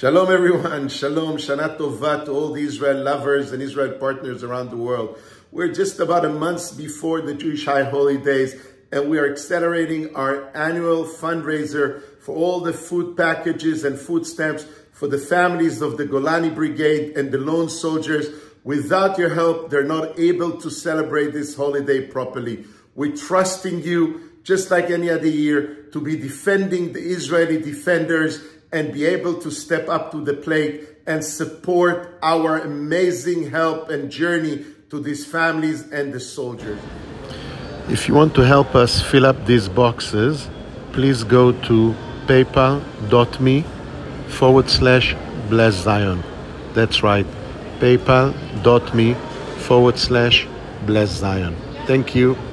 Shalom, everyone. Shalom. Shana Tova to all the Israel lovers and Israel partners around the world. We're just about a month before the Jewish high Holy Days, and we are accelerating our annual fundraiser for all the food packages and food stamps for the families of the Golani Brigade and the lone soldiers. Without your help, they're not able to celebrate this holiday properly. We're trusting you, just like any other year, to be defending the Israeli defenders and be able to step up to the plate and support our amazing help and journey to these families and the soldiers. If you want to help us fill up these boxes, please go to paypal.me forward slash bless Zion. That's right, paypal.me forward slash bless Zion. Thank you.